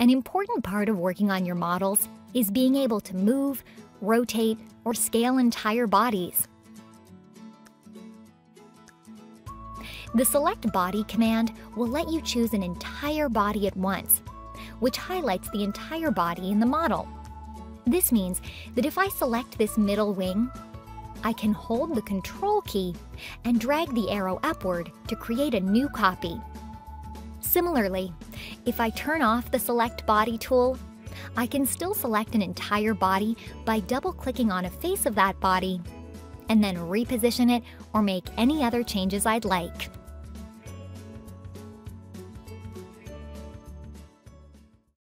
An important part of working on your models is being able to move, rotate, or scale entire bodies. The Select Body command will let you choose an entire body at once, which highlights the entire body in the model. This means that if I select this middle wing, I can hold the Control key and drag the arrow upward to create a new copy. Similarly, if I turn off the Select Body tool, I can still select an entire body by double-clicking on a face of that body and then reposition it or make any other changes I'd like.